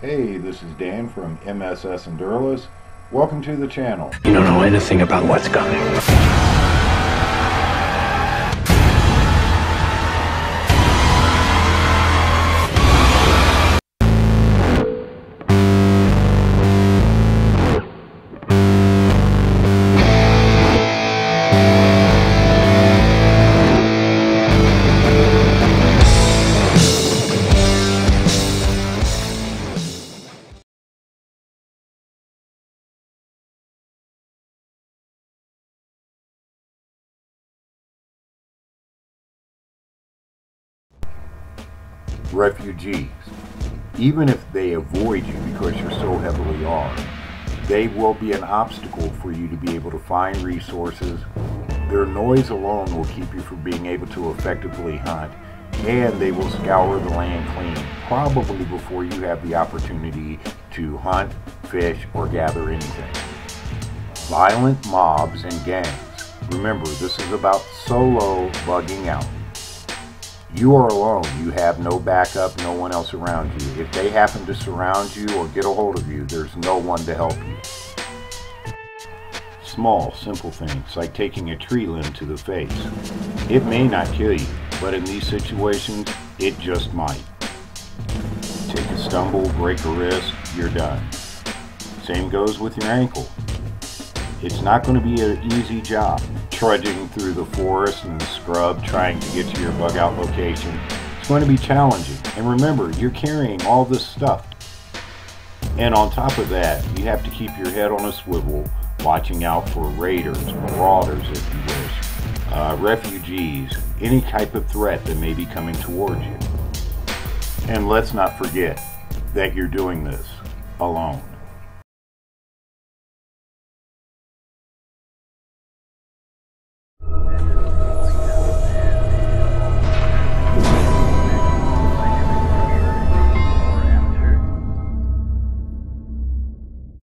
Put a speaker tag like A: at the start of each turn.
A: Hey, this is Dan from MSS Endureless. Welcome to the channel.
B: You don't know anything about what's coming.
A: Refugees. Even if they avoid you because you're so heavily armed, they will be an obstacle for you to be able to find resources. Their noise alone will keep you from being able to effectively hunt, and they will scour the land clean, probably before you have the opportunity to hunt, fish, or gather anything. Violent mobs and gangs. Remember, this is about solo bugging out. You are alone. You have no backup, no one else around you. If they happen to surround you or get a hold of you, there's no one to help you. Small, simple things like taking a tree limb to the face. It may not kill you, but in these situations, it just might. Take a stumble, break a wrist, you're done. Same goes with your ankle. It's not going to be an easy job trudging through the forest and the scrub trying to get to your bug out location. It's going to be challenging. And remember, you're carrying all this stuff. And on top of that, you have to keep your head on a swivel, watching out for raiders, marauders, if you wish, uh, refugees, any type of threat that may be coming towards you. And let's not forget that you're doing this alone.